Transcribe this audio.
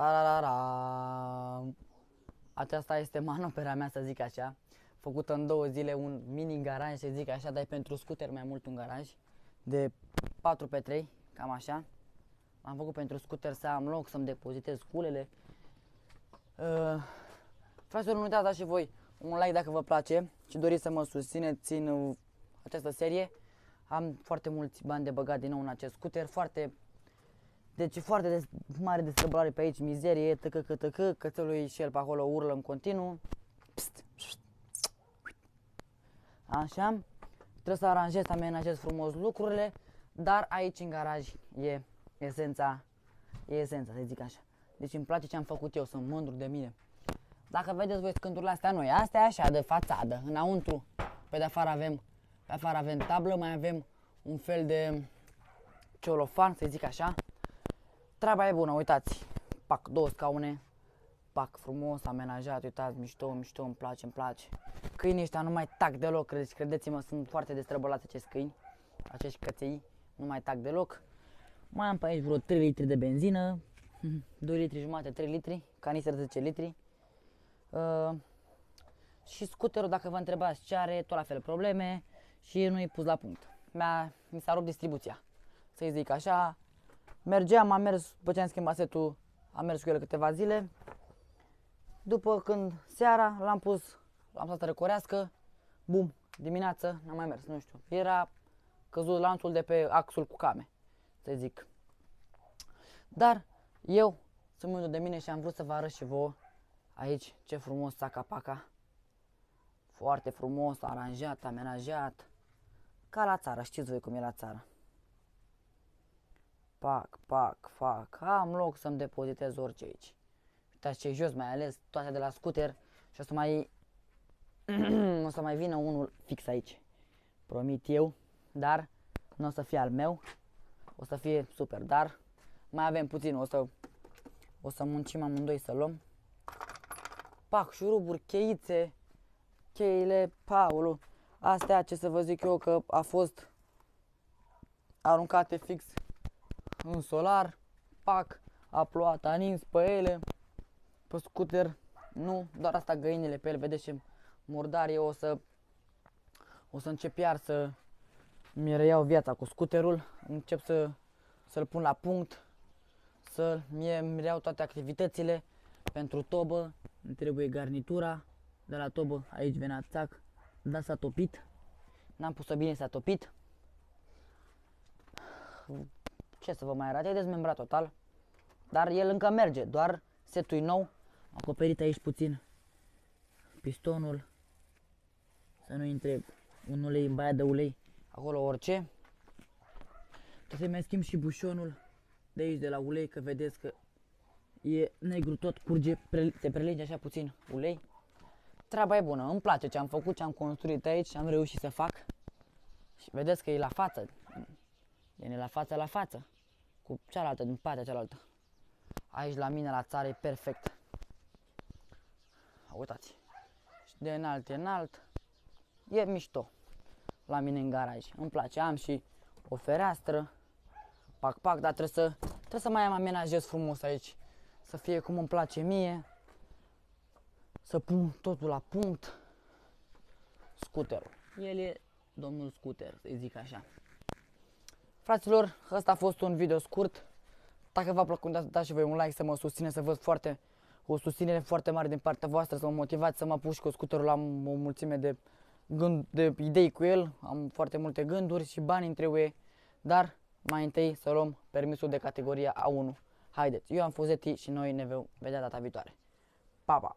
Tararara. Aceasta este manopera mea, să zic așa. Făcută în două zile un mini garaj, să zic așa, dar e pentru scooter mai mult un garaj. De 4 pe 3, cam așa. Am făcut pentru scooter să am loc, să-mi depozitez culele. Uh, fraților, nu uitați da și voi un like dacă vă place și doriți să mă susțineți în uh, această serie. Am foarte mulți bani de băgat din nou în acest scooter, foarte deci e foarte des, mare destrăbălare pe aici, mizerie, tăcă, că tăcă, cățelul și el pe acolo urlă în continuu. Pst, pst, Așa. Trebuie să aranjez, să amenajez frumos lucrurile, dar aici în garaj e esența, e esența, să zic așa. Deci îmi place ce am făcut eu, sunt mândru de mine. Dacă vedeți voi scânturile astea noi, astea așa de fațadă, înăuntru, pe de afară avem, pe afară avem tablă, mai avem un fel de ciolofan, să zic așa, Treaba e bună, uitați. Pac, două scaune. Pac, frumos, amenajat, uitați, mișto, mișto, îmi place, îmi place. Câinii ăștia nu mai tac deloc, credeți, credeți-mă, sunt foarte destrăbălați acești câini. Acești căței nu mai tac deloc. Mai am pe aici vreo 3 litri de benzină, 2 litri jumate, 3 litri, canister de 10 litri. Uh, și scuterul, dacă vă întrebați ce are, tot la fel probleme și nu e pus la punct. Mi-a, mi s-a rupt distribuția. Să-i zic așa, Mergeam, am mers, după ce am schimbat setul, am mers cu el câteva zile. După când seara l-am pus, l-am stat să răcorească, bum, dimineață n-am mai mers, nu știu. Era căzut lanțul de pe axul cu came, să zic. Dar eu sunt mândru de mine și am vrut să vă arăt și vouă aici ce frumos saca paca. Foarte frumos, aranjat, amenajat. Ca la țară, știți voi cum e la țară pac, pac, fac, am loc să-mi depozitez orice aici. Uitați ce jos, mai ales toate de la scooter și o să mai, o să mai vină unul fix aici. Promit eu, dar nu o să fie al meu, o să fie super, dar mai avem puțin, o să, o să muncim amândoi să luăm. Pac, șuruburi, cheițe, cheile, Paulu, astea ce să vă zic eu că a fost aruncate fix în solar, pac, a plouat, a nins pe ele, pe scooter, nu, doar asta găinile pe el, vedeți ce murdar e, o să, o să încep iar să mi reiau viața cu scooterul, încep să, să-l pun la punct, să mi reiau toate activitățile pentru tobă, îmi trebuie garnitura de la tobă, aici venea țac, da s-a topit, n-am pus-o bine, s-a topit, ce să vă mai arate, e dezmembrat total. Dar el încă merge, doar setul nou, acoperit aici puțin pistonul, să nu intre un ulei în baia de ulei, acolo orice. Trebuie să mai schimb și bușonul de aici, de la ulei, că vedeți că e negru tot, curge, pre, se prelege așa puțin ulei. Treaba e bună, îmi place ce am făcut, ce am construit aici, ce am reușit să fac. Și vedeți că e la față, e la față la față cu cealaltă, din partea cealaltă. Aici la mine la țară e perfect. Uitați. Și de înalt e înalt. E mișto. La mine în garaj. Îmi place. Am și o fereastră. Pac, pac, dar trebuie să, trebuie să mai am amenajez frumos aici. Să fie cum îmi place mie. Să pun totul la punct. Scuterul. El e domnul scuter, să zic așa. Fraților, ăsta a fost un video scurt. Dacă v-a plăcut, dați, dați și voi un like să mă susține, să văd foarte, o susținere foarte mare din partea voastră, să mă motivați să mă apuc cu scuterul, am o mulțime de, gând, de idei cu el, am foarte multe gânduri și bani îmi trebuie, dar mai întâi să luăm permisul de categoria A1. Haideți, eu am fost Zeti și noi ne vom vedea data viitoare. Pa, pa!